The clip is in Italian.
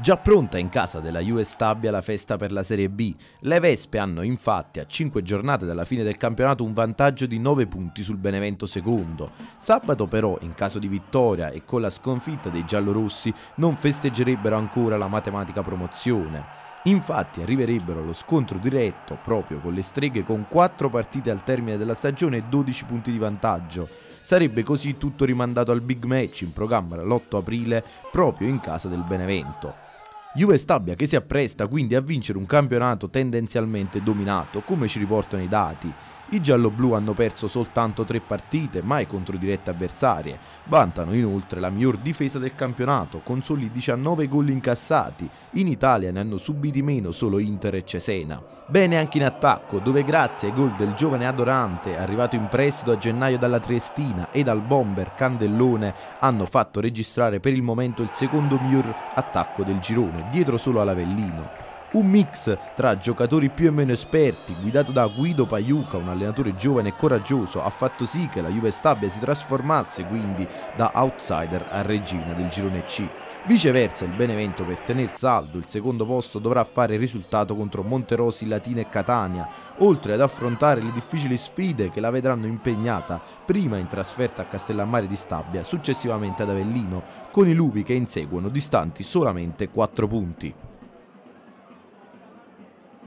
Già pronta in casa della Juve Stabia la festa per la Serie B. Le Vespe hanno infatti a 5 giornate dalla fine del campionato un vantaggio di 9 punti sul Benevento secondo. Sabato però, in caso di vittoria e con la sconfitta dei giallorossi, non festeggerebbero ancora la matematica promozione. Infatti arriverebbero allo scontro diretto proprio con le streghe con 4 partite al termine della stagione e 12 punti di vantaggio. Sarebbe così tutto rimandato al big match in programma l'8 aprile proprio in casa del Benevento. Juve Stabia che si appresta quindi a vincere un campionato tendenzialmente dominato, come ci riportano i dati. I gialloblu hanno perso soltanto tre partite, mai contro dirette avversarie. Vantano inoltre la miglior difesa del campionato, con soli 19 gol incassati. In Italia ne hanno subiti meno solo Inter e Cesena. Bene anche in attacco, dove grazie ai gol del giovane Adorante, arrivato in prestito a gennaio dalla Triestina, e dal bomber Candellone, hanno fatto registrare per il momento il secondo miglior attacco del girone, dietro solo all'Avellino. Un mix tra giocatori più e meno esperti, guidato da Guido Paiuca, un allenatore giovane e coraggioso, ha fatto sì che la Juve Stabia si trasformasse quindi da outsider a regina del girone C. Viceversa, il Benevento per tener saldo il secondo posto dovrà fare risultato contro Monterosi, Latina e Catania, oltre ad affrontare le difficili sfide che la vedranno impegnata prima in trasferta a Castellammare di Stabia, successivamente ad Avellino, con i lupi che inseguono distanti solamente 4 punti.